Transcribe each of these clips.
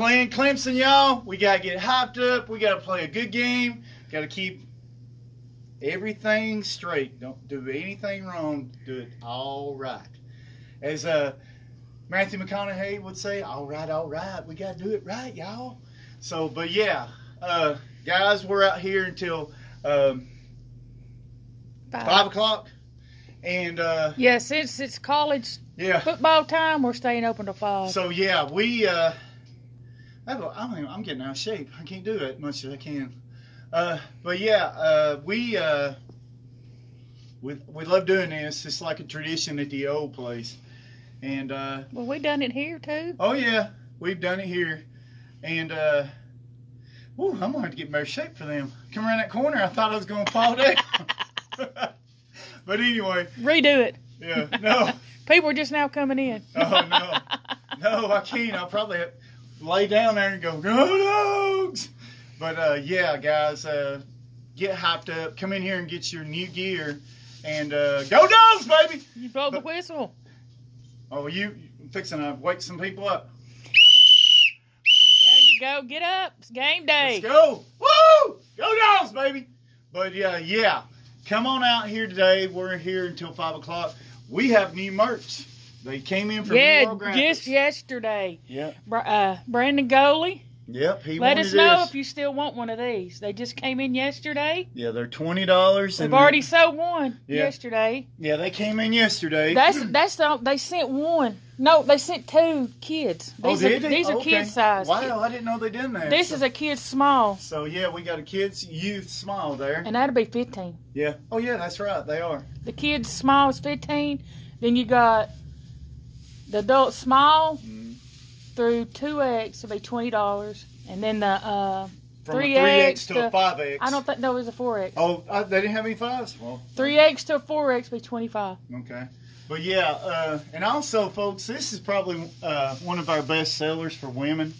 playing Clemson, y'all. We gotta get hyped up. We gotta play a good game. Gotta keep everything straight. Don't do anything wrong. Do it all right. As uh, Matthew McConaughey would say, "All right, all right. We gotta do it right, y'all." So, but yeah, uh, guys, we're out here until um, Five. five o'clock, and uh, Yeah, since it's college yeah. football time, we're staying open to five. So yeah, we. Uh, I don't, I don't even, I'm getting out of shape. I can't do it much as I can. Uh, but yeah, uh, we uh, we we love doing this. It's like a tradition at the old place, and uh, well, we done it here too. oh yeah, we've done it here, and. Uh, Ooh, I'm gonna have to get in better shape for them. Come around that corner, I thought I was gonna fall down. but anyway, Redo it. yeah, no, People are just now coming in. Oh, no. No, I can't. I'll probably have lay down there and go, go dogs. But uh, yeah, guys, uh, get hyped up. Come in here and get your new gear. And uh, go dogs, baby. You blow the whistle. Oh, you fixing to wake some people up. There you go. Get up. It's game day. Let's go. Woo! Go dogs, baby. But yeah, yeah. Come on out here today. We're here until 5 o'clock. We have new merch. They came in from Yeah, just yesterday. Yeah. Uh, Brandon Goley, Yep. He let us know this. if you still want one of these. They just came in yesterday. Yeah, they're twenty dollars. We've already sold one Yeah. yesterday. Yeah, they came in yesterday. That's that's the they sent one. No, they sent two kids. oh, These did are they? these are Okay. kid size. Wow, I didn't know they did that. This so, is a kid small, So yeah, we got a kids youth small there. and that'll be fifteen. Yeah. Oh yeah, that's right. They are. The kids small is fifteen. Then you got the adult small Mhm. through two X will be twenty dollars, and then the uh, From Three a three X X to to- a five X. I don't think no, it was a four X. Oh, uh, they didn't have any fives. Well, Three X to a four X be twenty five. okay. But yeah, uh, and also, folks, this is probably uh, one of our best sellers for women.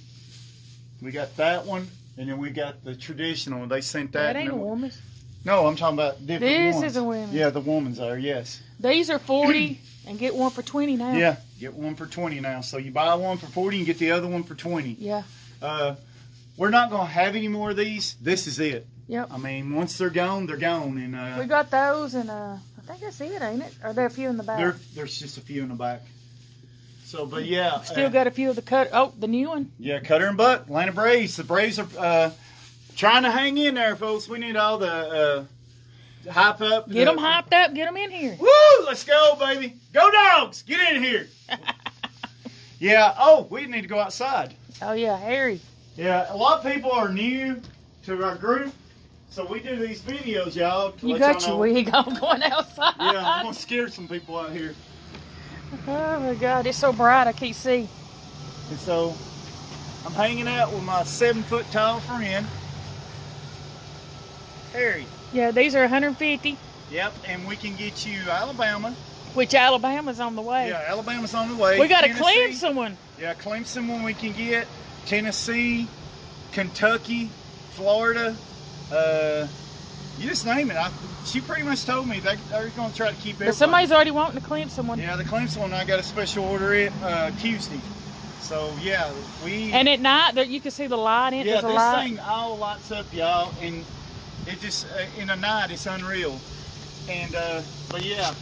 We got that one, and then we got the traditional. They sent that. That ain't a and then- woman. No, I'm talking about different This ones. is a woman. Yeah, the woman's are. Yes. These are forty and get one for twenty now. Yeah, get one for twenty now. So you buy one for forty and get the other one for twenty. Yeah. Uh, we're not gonna have any more of these. This is it. Yep. I mean, once they're gone, they're gone, and We uh, got those, and uh, I think that's it, ain't it? Are there a few in the back? there there's just a few in the back. So, but yeah, Still uh, got a few of the cut. Oh, the new one. yeah, Cutter and Buck, Atlanta Braves. The Braves are uh, trying to hang in there, folks. We need all the uh, hype up. Get them hyped up. Get them in here. Woo! Let's go, baby. Go dogs! Get in here. yeah. Oh, we need to go outside. Oh yeah, Harry. Yeah, a lot of people are new to our group, so we do these videos, y'all. You got your wig on going outside. Yeah, I'm gonna scare some people out here. Oh my God, it's so bright I can't see. And so I'm hanging out with my seven foot tall friend, Harry. Yeah, these are 150, Yep, and we can get you Alabama. which Alabama's on the way. Yeah, Alabama's on the way. we got to Tennessee- Clemson one. Yeah, Clemson one we can get. Tennessee, Kentucky, Florida. Uh, you just name it. I, she pretty much told me they, they're going to try to keep But somebody's already wanting a Clemson one. Yeah, the Clemson one I got a special order it uh, Tuesday. So yeah, we. And at night, there, you can see the light in yeah, this light. thing all lights up, y'all, and it just uh, in the night it's unreal. And uh, but yeah.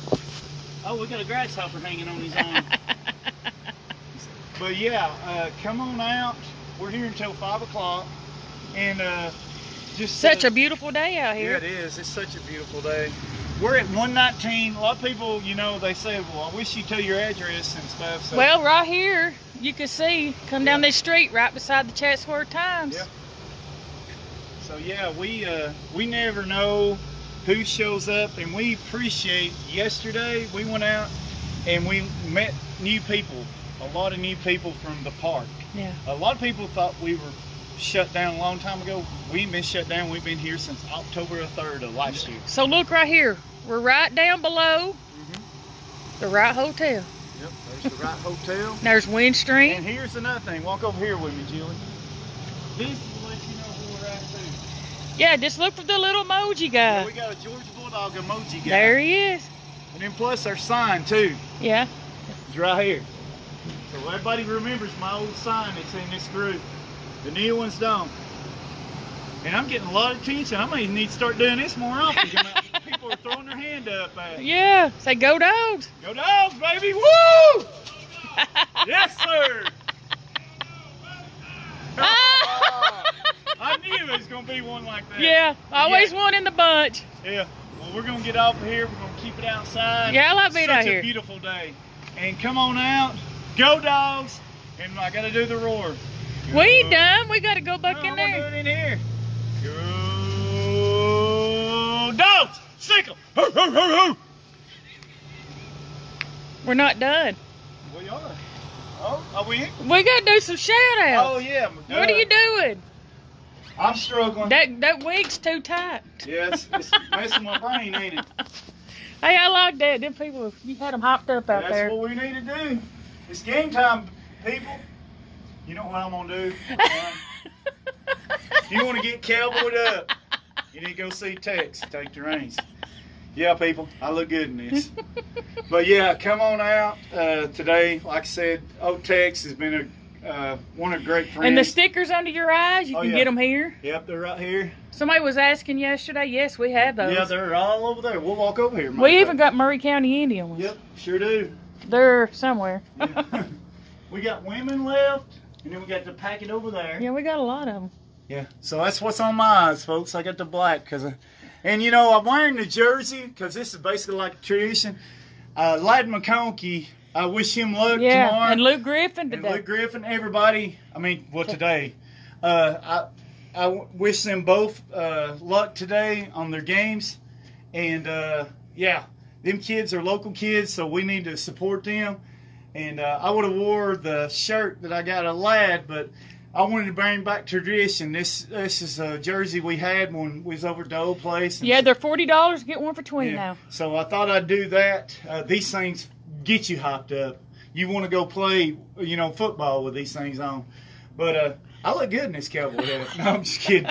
Oh, we got a grasshopper hanging on his arm. But yeah, uh, come on out. We're here until five o'clock, and uh, just Such uh, a beautiful day out here. yeah, it is. It's such a beautiful day. We're at 119. A lot of people, you know, they say, "Well, I wish you tell your address and stuff." So, Well, right here, you can see, come down this street right beside the Chatsworth Times. Yeah. So yeah, we uh, we never know who shows up, and we appreciate. Yesterday, we went out and we met new people. A lot of new people from the park. Yeah. A lot of people thought we were shut down a long time ago. We ain't been shut down. We've been here since October the 3rd of last year. So look right here. We're right down below Mm-hmm. the Wright Hotel. Yep, there's the Wright Hotel. There's Windstream. And here's another thing. Walk over here with me, Julie. This will let you know where we're at, too. Yeah, just look for the little emoji guy. Yeah, we got a Georgia Bulldog emoji guy. There he is. And then plus our sign, too. Yeah. It's right here. So everybody remembers my old sign that's in this group. The new ones don't. And I'm getting a lot of attention. I may need to start doing this more often. People are throwing their hand up. At. Yeah. Say go dogs. Go dogs, baby! Woo! Yes, sir. It was gonna be one like that. Yeah. Always Yeah. one in the bunch. Yeah. Well, we're gonna get off of here. We're gonna keep it outside. Yeah, I like being Such out a here. beautiful day. And come on out. Go dogs. And I gotta do the roar. We ain't Go- done. We got to go back No, in there. do it in here. Go dogs. Sickle. Hoo, hoo, hoo, hoo. We're not done. We are. Oh, are we? We got to do some shout outs. Oh yeah. What are you doing? I'm struggling. That that wig's too tight. Yeah, it's, it's messing my brain, ain't it? Hey, I like that. Them people, you had them hopped up out That's there. That's what we need to do. It's game time, people. You know what I'm gonna do? If you want to get cowboyed up, you need to go see Tex. Take the reins. Yeah, people, I look good in this. But yeah, come on out uh, today. Like I said, Old Tex has been a uh, one of great friends. and the stickers under your eyes, you Oh, can yeah. get them here. Yep, they're right here. Somebody was asking yesterday. Yes, we have those. Yeah, they're all over there. We'll walk over here. we even got Murray County Indian ones. Yep, sure do. They're somewhere. Yeah. we got women left, and then we got the packet over there. yeah, we got a lot of them. Yeah. So that's what's on my eyes, folks. I got the black because, and you know, I'm wearing the jersey because this is basically like a tradition. Uh, Ladd McConkey, I wish him luck Yeah, tomorrow. and Luke Griffin today. And. Luke Griffin, everybody. I mean, well, today. Uh, I I wish them both uh, luck today on their games, and uh, yeah, them kids are local kids, so we need to support them. And uh, I would have wore the shirt that I got a Ladd, but I wanted to bring back tradition. This this is a jersey we had when we was over at the old place. yeah, they're forty dollars. Get one for twenty yeah. now. So I thought I'd do that. Uh, these things get you hyped up. You want to go play, you know, football with these things on. But uh, I look good in this cowboy hat. No, I'm just kidding.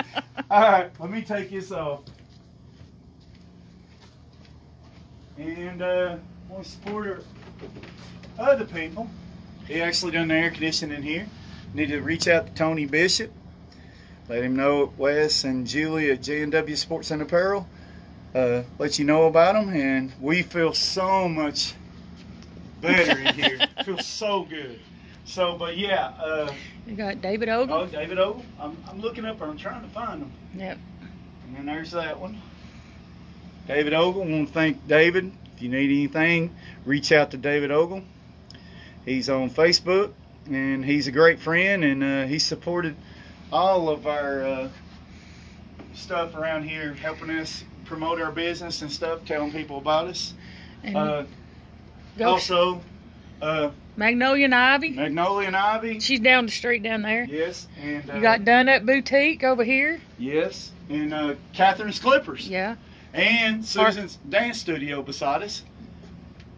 All right, let me take this off. And uh, want to support other people. He actually done the air conditioning here. Need to reach out to Tony Bishop. Let him know Wes and Julie at J&W Sports and Apparel uh, let you know about them, and we feel so much better in here. Feels so good. So, but yeah, uh, You got David Ogle. oh, David Ogle. I'm, I'm looking up, and I'm trying to find him. Yep. And then there's that one. David Ogle. I want to thank David. If you need anything, reach out to David Ogle. He's on Facebook, and he's a great friend, and uh, he supported all of our uh, stuff around here, helping us promote our business and stuff, telling people about us. And Uh, also, uh, Magnolia and Ivy. Magnolia and Ivy. She's down the street down there. Yes, and uh, You got Donut Boutique over here. yes, and uh, Catherine's Clippers. Yeah. And Susan's dance studio beside us.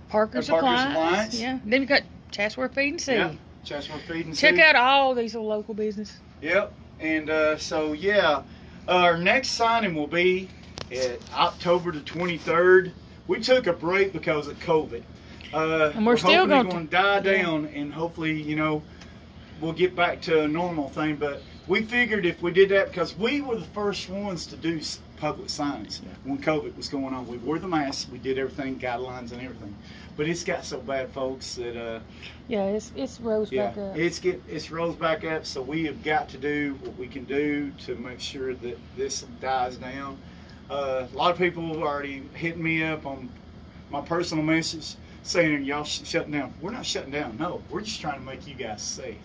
Parker's, Parker's Appliance. Appliance. Yeah. Then you got Chatsworth Feed and Seed. Yeah. Chatsworth Feed and Check Seed. out all these little local business. Yep. And uh, so yeah, our next signing will be at October the 23rd. We took a break because of COVID. Uh, And we're still gonna- gonna die yeah. down, and hopefully, you know, we'll get back to a normal thing. But we figured if we did that, because we were the first ones to do public signs when COVID was going on. We wore the masks, we did everything, guidelines and everything. But it's got so bad, folks, that uh, Yeah, it's it's rose yeah, back up. it's get it's rose back up. So we have got to do what we can do to make sure that this dies down. Uh, a lot of people have already hit me up on my personal message saying y'all sh- shutting down. We're not shutting down. No, we're just trying to make you guys safe,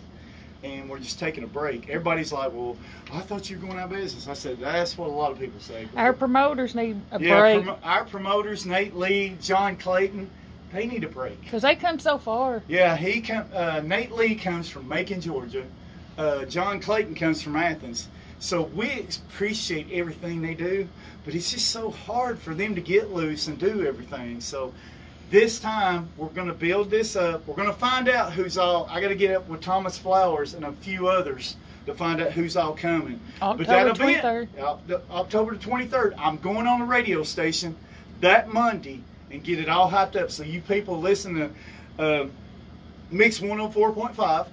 and we're just taking a break. Everybody's like, "Well, I thought you were going out of business." I said, "That's what a lot of people say." Our promoters need a yeah, break promo- our promoters, Nate Lee, John Clayton, they need a break. because they come so far. Yeah, he come. Uh, Nate Lee comes from Macon, Georgia. Uh, John Clayton comes from Athens. So we appreciate everything they do, but it's just so hard for them to get loose and do everything. So this time we're going to build this up. We're going to find out who's all. I got to get up with Thomas Flowers and a few others to find out who's all coming. but October event, 23rd. Oc- the- October the 23rd, I'm going on a radio station that Monday and get it all hyped up. So you people listen to uh, Mix 104.5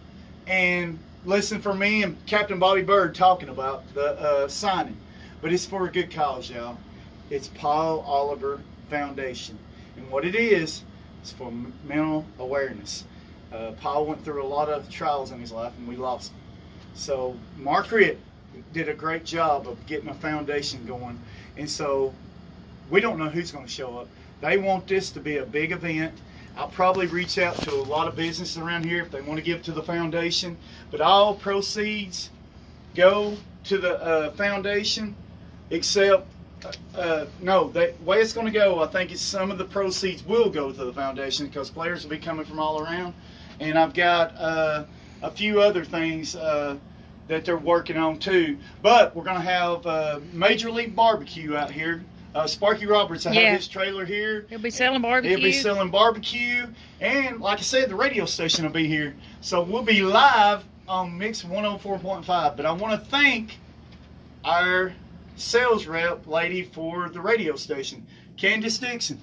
and listen for me and Captain Bobby Bird talking about the uh, signing. But it's for a good cause, y'all. It's Paul Oliver Foundation. And what it is, is for mental awareness. Uh, Paul went through a lot of trials in his life and we lost him. So Mark Richt did a great job of getting a foundation going. And so we don't know who's going to show up. They want this to be a big event. I'll probably reach out to a lot of businesses around here if they want to give to the foundation. But all proceeds go to the uh, foundation, except uh, no, the way it's going to go, I think it's some of the proceeds will go to the foundation because players will be coming from all around, and I've got uh, a few other things uh, that they're working on too. But we're going to have uh, Major League Barbecue out here. Uh, Sparky Roberts, I Yeah. have his trailer here. He'll be selling barbecue. He'll be selling barbecue, and like I said, the radio station will be here. So we'll be live on Mix 104.5. But I want to thank our sales rep lady for the radio station, Candace Dixon.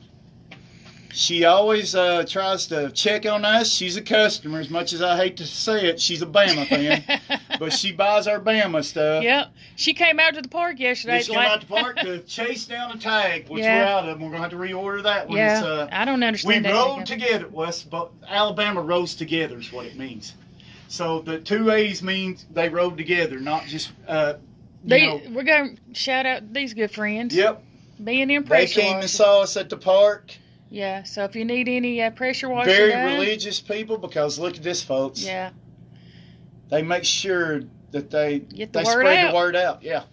She always uh, tries to check on us. She's a customer, as much as I hate to say it. She's a Bama fan, but she buys our Bama stuff. Yep. She came out to the park yesterday. She came out to the park to chase down a tag, which Yeah. we're out of. We're gonna have to reorder that one. Yeah. Uh, I don't we understand that. rode together, West but Alabama rose together is what it means. So the two A's means they rode together, not just uh They, know. we're going to shout out these good friends. Yep. Being in They came washer. and saw us at the park. Yeah. So if you need any uh, pressure washer Very done, religious people because look at this folks. Yeah. They make sure that they Get the they word spread out. the word out. Yeah.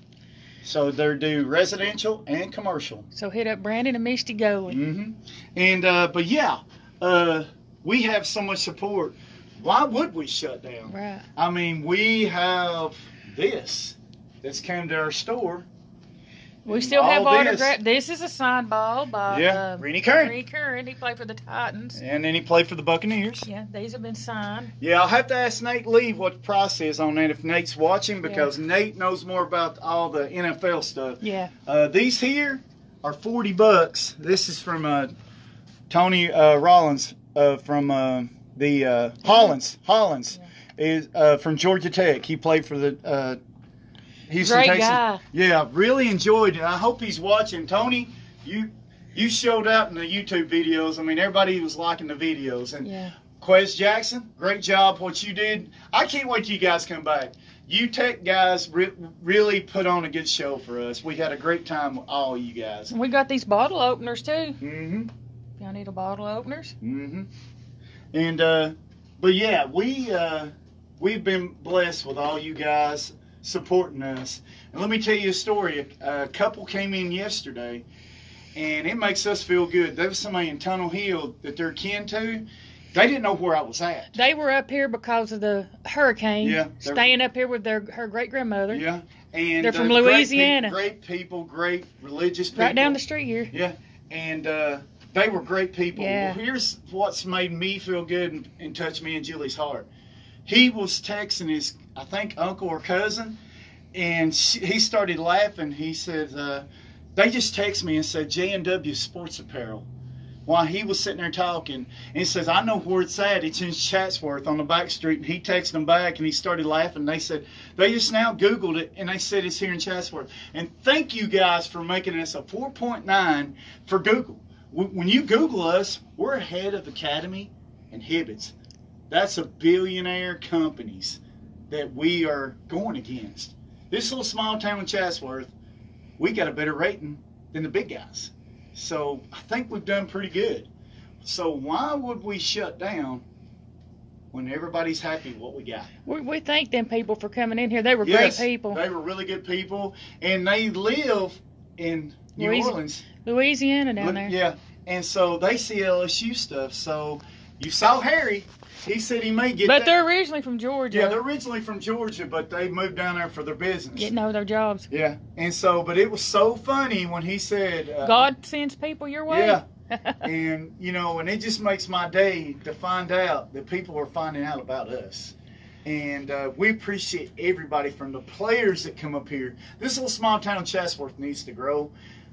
So they do residential and commercial. So hit up Brandon and Misty Goley. hmm And uh, but yeah, uh, we have so much support. Why would we shut down? Right. I mean, we have this that's came to our store. We still have this. autograph. This is a signed ball by Yeah, uh, Rennie Curran. Rennie Curran. He played for the Titans. And then he played for the Buccaneers. Yeah, these have been signed. Yeah, I'll have to ask Nate Lee what the price is on that if Nate's watching because Nate knows more about all the NFL stuff. Yeah. Uh, these here are 40 bucks. This is from uh, Tony uh, Rollins uh, from uh, the uh, Hollings. Hollings is uh, from Georgia Tech. He played for the Houston Great Texans. guy. Yeah, really enjoyed it. I hope he's watching. Tony, you you showed up in the YouTube videos. I mean, everybody was liking the videos. And Yeah. Quez Jackson, great job what you did. I can't wait till you guys come back. You Tech guys re- really put on a good show for us. We had a great time with all you guys. We got these bottle openers too. Mm-hmm. Y'all need a bottle openers? Mm-hmm. And uh, but yeah, we uh, we've been blessed with all you guys supporting us. And let me tell you a story. A, a couple came in yesterday, and it makes us feel good. There was somebody in Tunnel Hill that they're kin to. They didn't know where I was at. They were up here because of the hurricane. Yeah, Staying up here with their her great grandmother. Yeah, and They're from uh, great pe- Louisiana. Great people, great religious people. Right down the street here. Yeah, and uh, they were great people. Yeah. Well, here's what's made me feel good and, and touched me and Julie's heart. He was texting his, I think, uncle or cousin, and she, he started laughing. He said, uh, "They just text me and said J and W Sports Apparel." While he was sitting there talking, and he says, "I know where it's at. It's in Chatsworth on the back street." And he texted them back, and he started laughing. They said they just now Googled it, and they said it's here in Chatsworth. And thank you guys for making us a 4.9 for Google. When when you Google us, we're ahead of Academy and Hibbett's. That's a billionaire companies that we are going against. This little small town in Chatsworth, we got a better rating than the big guys. So I think we've done pretty good. So why would we shut down when everybody's happy what we got? We, we thank them people for coming in here. They were Yes, great people. They were really good people, and they live in New Louisi- Orleans. Louisiana down there. Yeah, and so they see LSU stuff. So you saw Harry. He said he may get. But that. they're originally from Georgia. yeah, they're originally from Georgia, but they moved down there for their business. getting over their jobs. Yeah, and so, but it was so funny when he said, uh, God sends people your way. Yeah. and you know, and it just makes my day to find out that people are finding out about us. And uh, we appreciate everybody from the players that come up here. This little small town of Chatsworth needs to grow.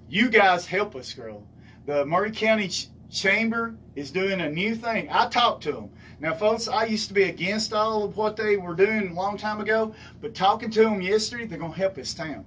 You guys help us grow. The Murray County Ch- Chamber is doing a new thing. I talked to them. Now, folks, I used to be against all of what they were doing a long time ago, but talking to them yesterday, they're going to help this town.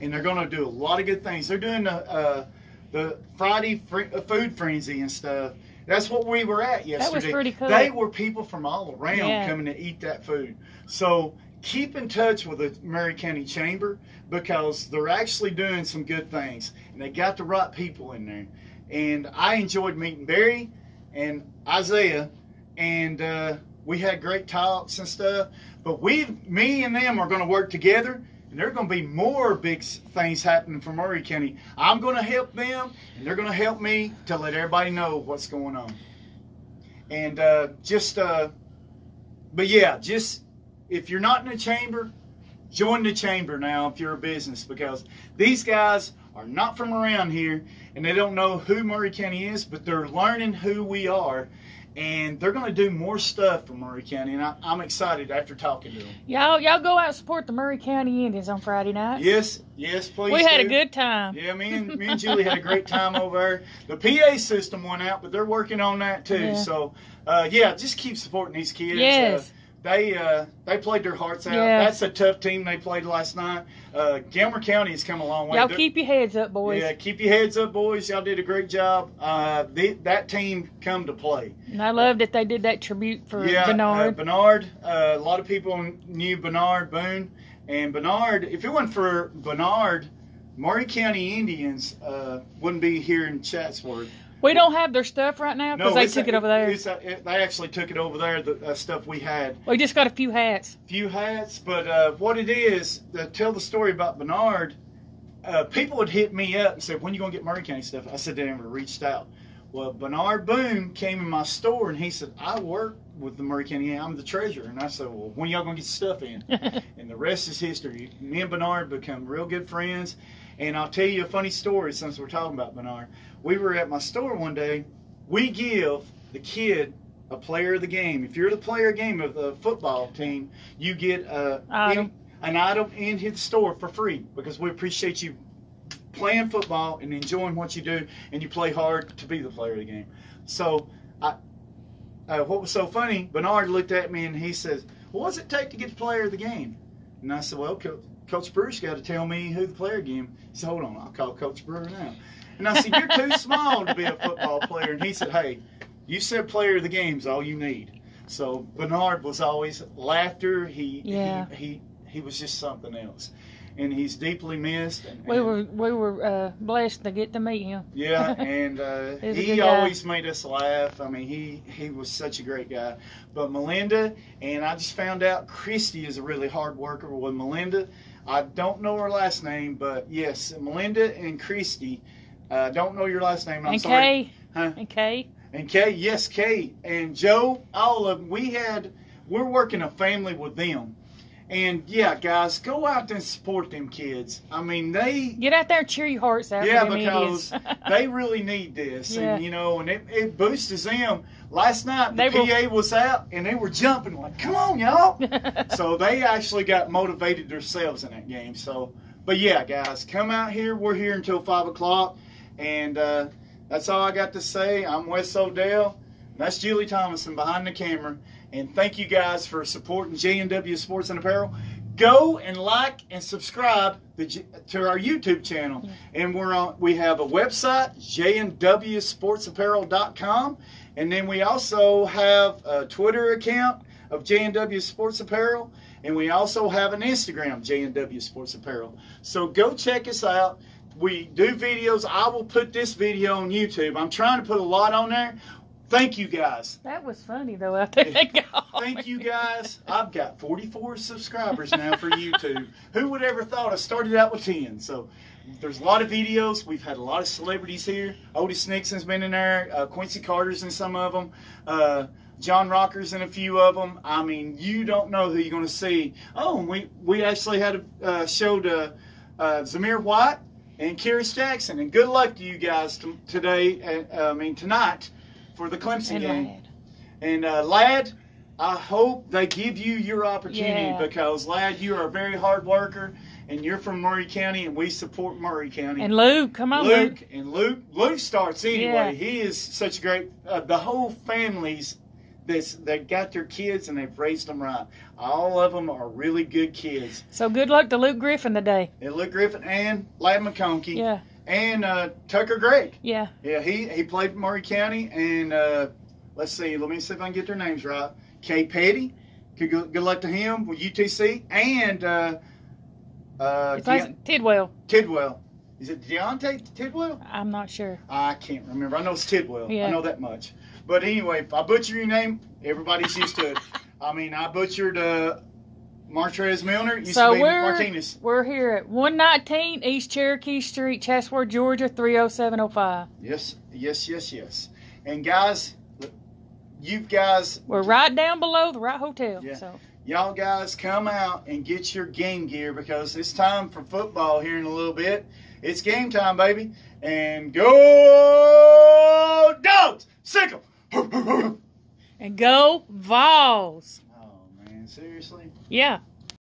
And they're going to do a lot of good things. They're doing the, uh, the Friday fr- uh, food frenzy and stuff. That's what we were at yesterday. That was pretty cool. They were people from all around Yeah. coming to eat that food. So keep in touch with the Murray County Chamber because they're actually doing some good things and they got the right people in there. And I enjoyed meeting Barry and Isaiah, and uh, we had great talks and stuff. But we, me and them, are going to work together. And there are going to be more big things happening for Murray County. I'm going to help them, and they're going to help me to let everybody know what's going on. And uh, just, uh, but yeah, just if you're not in the chamber, join the chamber now if you're a business because these guys are not from around here and they don't know who Murray County is, but they're learning who we are. And they're going to do more stuff for Murray County, and I, I'm excited after talking to them. Y'all, y'all go out and support the Murray County Indians on Friday night. Yes, yes, please. we had a good time. Yeah, me and me and Julie had a great time over there. The PA system went out, but they're working on that too. Yeah. So, uh, yeah, just keep supporting these kids. Yes. Uh, they uh, they played their hearts out. Yeah. That's a tough team they played last night. Uh, Gilmer County has come a long way. Y'all They're- keep your heads up, boys. yeah, keep your heads up, boys. Y'all did a great job. Uh, they, that team come to play. And I love that they did that tribute for Yeah, Bernard. Uh, Bernard. Uh, a lot of people knew Bernard Boone, and Bernard. If it wasn't for Bernard, Murray County Indians uh, wouldn't be here in Chatsworth. We don't have their stuff right now because they it's- took it over there. it's- it- they actually took it over there. The uh, stuff we had, We just got a few hats. few hats. But uh, what it is, to tell the story about Bernard, uh, people would hit me up and say, "When you gonna get Murray County stuff?" I said they never reached out. Well, Bernard Boone came in my store and he said, "I work with the Murray County. I'm the treasurer." And I said, "Well, when y'all gonna get stuff in?" and the rest is history. Me and Bernard become real good friends. And I'll tell you a funny story since we're talking about Bernard. We were at my store one day. We give the kid a player of the game. If you're the player of the game of the football team, you get a, Item. an item in his store for free because we appreciate you playing football and enjoying what you do, and you play hard to be the player of the game. So, I, uh, what was so funny? Bernard looked at me and he says, "Well, what does it take to get the player of the game?" And I said, "Well, Co- Coach Brewer's got to tell me who the player of the game." He said, "Hold on, I'll call Coach Brewer now." And I said, "You're too small to be a football player." And he said, "Hey, you said player of the game's all you need." So Bernard was always laughter. He Yeah. he, he he was just something else, and he's deeply missed. And, We were we were uh, blessed to get to meet him. yeah, and uh, he always made us laugh. I mean, he he was such a great guy. But Melinda and I just found out Christy is a really hard worker with Melinda. I don't know her last name, but yes, Melinda and Christy. Uh, don't know your last name. I'm and sorry. Kay, Huh? and Kay, And Kay, yes, Kay and Joe, all of them. We had, we're working a family with them. And yeah, guys, go out and support them kids. I mean, they, get out there cheer your hearts out. yeah, because they really need this. Yeah. And, you know, and it, it boosts them. Last night, the They were- PA was out and they were jumping like, come on, y'all. so they actually got motivated themselves in that game. So, but yeah, guys, come out here. We're here until five o'clock, and uh, that's all I got to say. I'm Wes Odell. That's Julie Thomason behind the camera, and thank you guys for supporting J&W Sports and Apparel. Go and like and subscribe the, to our YouTube channel, and we're on. We have a website, jnwsportsapparel.com, and then we also have a Twitter account of J&W Sports Apparel, and we also have an Instagram, J&W Sports Apparel. So go check us out. We do videos. I will put this video on YouTube. I'm trying to put a lot on there. Thank you guys. that was funny though out there. Thank you guys. I've got 44 subscribers now for YouTube. Who would ever thought I started out with 10? So there's a lot of videos. We've had a lot of celebrities here. Otis Nixon's been in there. Uh, Quincy Carter's in some of them. Uh, John Rocker's in a few of them. I mean, you don't know who you're going to see. Oh, and we we actually had a uh, show to uh, Zamir White and Kearis Jackson. And good luck to you guys t- today. Uh, I mean tonight for the Clemson and game. Ladd. And uh, Ladd, I hope they give you your opportunity Yeah. because Ladd, you are a very hard worker, and you're from Murray County, and we support Murray County. And Luke, come on, Luke. Luke and Luke. Luke starts anyway. Yeah. He is such a great. Uh, the whole families that's that got their kids and they've raised them right. All of them are really good kids. So good luck to Luke Griffin today. And Luke Griffin and Ladd McConkey Yeah, and uh, Tucker Gregg. yeah. Yeah, he he played for Murray County and uh, let's see. Let me see if I can get their names right. Kay Petty. Good, good good luck to him with UTC and uh, uh, Tidwell. Tidwell. Is it Deontay Tidwell? I'm not sure. I can't remember. I know it's Tidwell. Yeah. I know that much. But anyway, if I butcher your name, everybody's used to it. I mean, I butchered uh, Martrez Milner. Used So to be we're Martinez. we're here at 119 East Cherokee Street, Chatsworth, Georgia 30705. Yes, yes, yes, yes. And guys, you guys, We're right down below the Wright Hotel. Yeah. So y'all guys, come out and get your game gear because it's time for football here in a little bit. It's game time, baby. And go dogs! Sick 'em! and go Vols. Oh man, seriously? Yeah.